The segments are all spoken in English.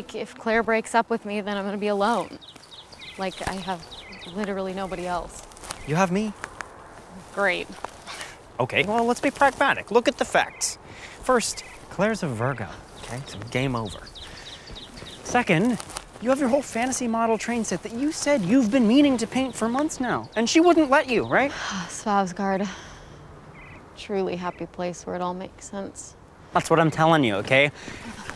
like if Claire breaks up with me, then I'm gonna be alone. Like I have literally nobody else. You have me? Great. Okay, well, let's be pragmatic. Look at the facts. First, Claire's a Virgo, okay? So game over. Second, you have your whole fantasy model train set that you said you've been meaning to paint for months now, and she wouldn't let you, right? Svavsgard. Truly happy place where it all makes sense. That's what I'm telling you, okay?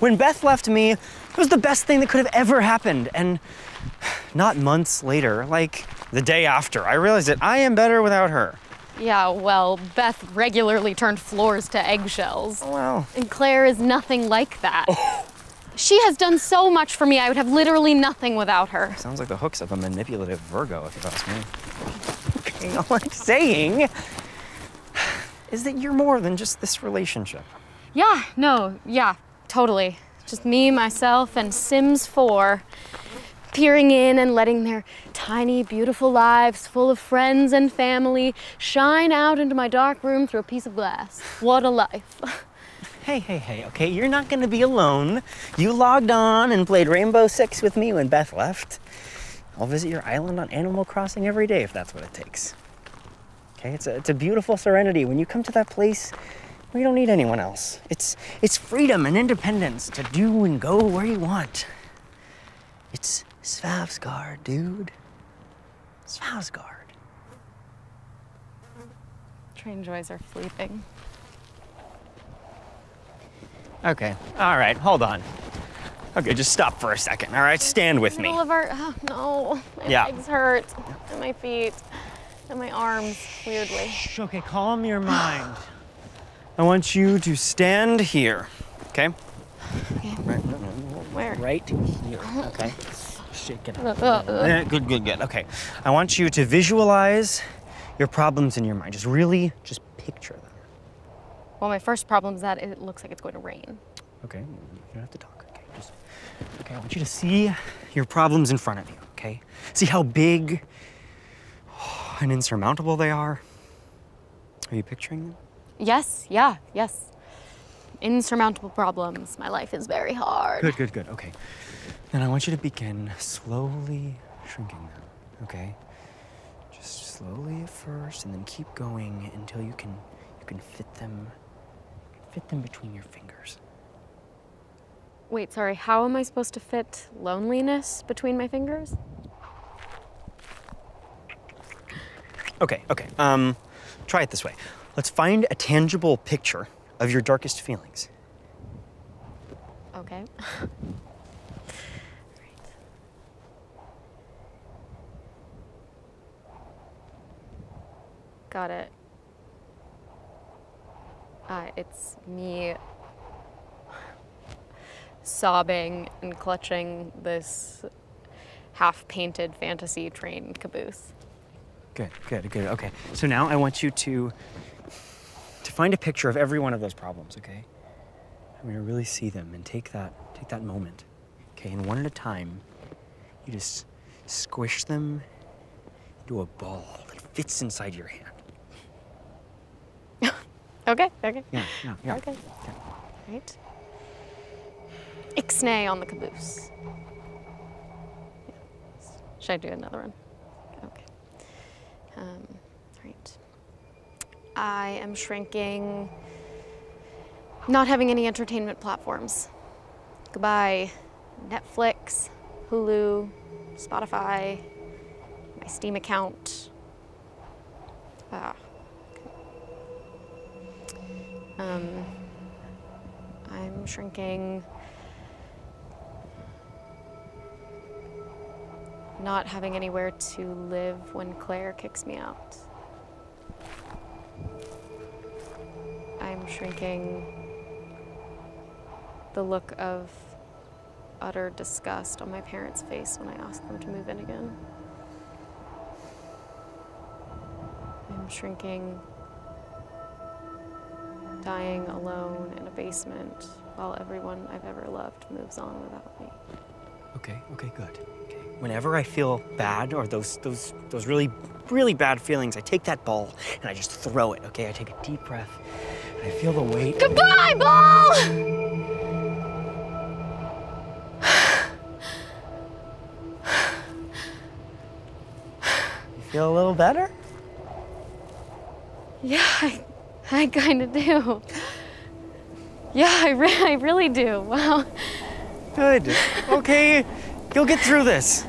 When Beth left me, it was the best thing that could have ever happened. And not months later, like the day after, I realized that I am better without her. Yeah, well, Beth regularly turned floors to eggshells. Well, And Claire is nothing like that. She has done so much for me, I would have literally nothing without her. sounds like the hooks of a manipulative Virgo, if you ask me. Okay, all I'm saying is that you're more than just this relationship. Yeah, no, yeah, totally. Just me, myself, and Sims 4 peering in and letting their tiny, beautiful lives, full of friends and family, shine out into my dark room through a piece of glass. What a life. Hey, hey, hey, okay, you're not gonna be alone. You logged on and played Rainbow Six with me when Beth left. I'll visit your island on Animal Crossing every day if that's what it takes. Okay, it's a, it's a beautiful serenity when you come to that place you don't need anyone else. It's, it's freedom and independence to do and go where you want. It's Svavsgard, dude. Svavsgard. Train joys are fleeting. Okay, all right, hold on. Okay, just stop for a second, all right? Stand with me. Middle of our, oh, no, my Yeah. legs hurt, and my feet, and my arms, weirdly. Shh, okay, calm your mind. I want you to stand here, okay? Okay. Right, no, no, Where? right here, okay? Shake it up. Uh, uh, uh. Eh, Good, good, good. Okay. I want you to visualize your problems in your mind. Just really, just picture them. Well, my first problem is that it looks like it's going to rain. Okay, you don't have to talk. Okay, just. Okay, I want you to see your problems in front of you. Okay, see how big and insurmountable they are. Are you picturing them? Yes, yeah, yes. Insurmountable problems. My life is very hard. Good, good, good. Okay. Then I want you to begin slowly shrinking them. Okay. Just slowly at first, and then keep going until you can you can fit them fit them between your fingers. Wait, sorry, how am I supposed to fit loneliness between my fingers? Okay, okay. Um, try it this way. Let's find a tangible picture of your darkest feelings. Okay. Got it. Uh, it's me sobbing and clutching this half painted fantasy train caboose. Good, good, good. Okay. So now I want you to to find a picture of every one of those problems, okay? I'm gonna really see them and take that take that moment. Okay, and one at a time, you just squish them into a ball that fits inside your hand. Okay, okay. Yeah, yeah, yeah. Okay. Right. Ixnay on the caboose. Yeah. Should I do another one? Okay. Um, right. I am shrinking, not having any entertainment platforms. Goodbye, Netflix, Hulu, Spotify, my Steam account. Ah. Um, I'm shrinking. Not having anywhere to live when Claire kicks me out. I'm shrinking. The look of utter disgust on my parents' face when I ask them to move in again. I'm shrinking dying alone in a basement while everyone I've ever loved moves on without me. Okay, okay, good. Okay. Whenever I feel bad or those those those really really bad feelings, I take that ball and I just throw it. Okay, I take a deep breath I feel the weight. Goodbye, ball! You feel a little better? Yeah, I, I kind of do. Yeah, I, re I really do. Wow. Good. Okay, you'll get through this.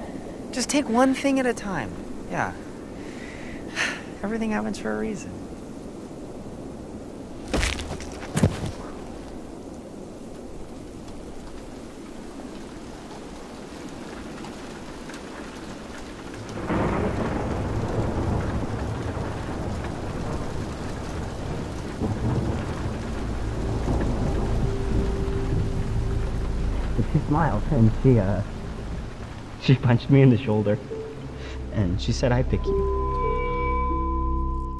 Just take one thing at a time. Yeah. Everything happens for a reason. Smiled and she uh she punched me in the shoulder and she said I pick you.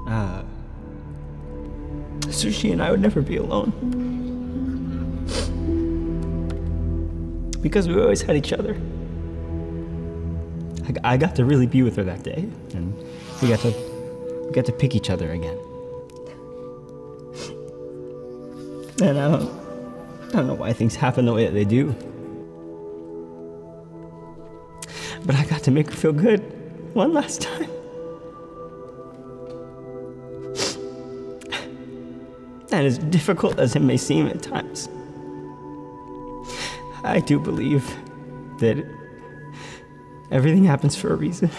Uh so she and I would never be alone. Because we always had each other. I, I got to really be with her that day, and we got to we got to pick each other again. And I don't, I don't know why things happen the way that they do. But I got to make her feel good one last time. And as difficult as it may seem at times, I do believe that everything happens for a reason.